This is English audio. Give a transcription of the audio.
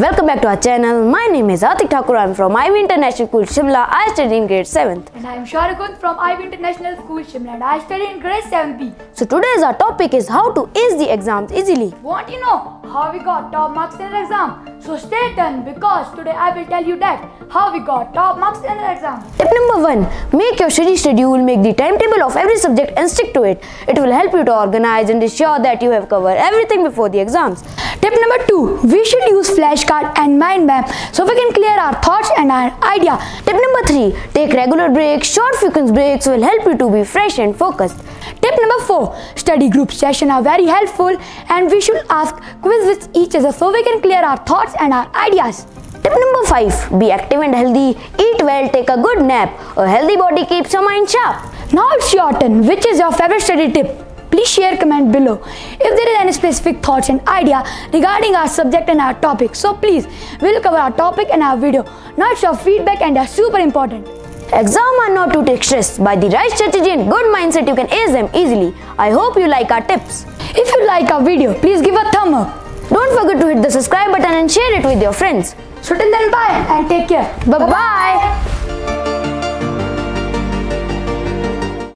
back to our channel. My name is Aarthik Thakur. I'm from Ivy International School, Shimla. I study in grade 7th. And I am Sharikund from Ivy International School, Shimla, and I study in grade 7B. So today's our topic is how to ace the exams easily. Want you know how we got top marks in an exam? So stay tuned because today I will tell you that how we got top marks in an exam. Tip number one, make your study schedule, make the timetable of every subject and stick to it. It will help you to organize and ensure that you have covered everything before the exams. Tip number two, we should use flashcard and mind map so we can clear our thoughts and our idea. Tip number three, take regular breaks. Short frequent breaks will help you to be fresh and focused. Tip number four, study group sessions are very helpful and we should ask quiz with each other so we can clear our thoughts and our ideas. Tip number 5 Be active and healthy. Eat well, take a good nap. A healthy body keeps your mind sharp. Now it's your turn. Which is your favorite study tip? Please share comment below if there is any specific thoughts and idea regarding our subject and our topic. So please, we'll cover our topic in our video. Now it's your feedback and are super important. Exam are not to take stress. By the right strategy and good mindset, you can ace them easily. I hope you like our tips. If you like our video, please give a thumb up. Don't forget to hit the subscribe button and share it with your friends. So till then, bye and take care. Bye bye.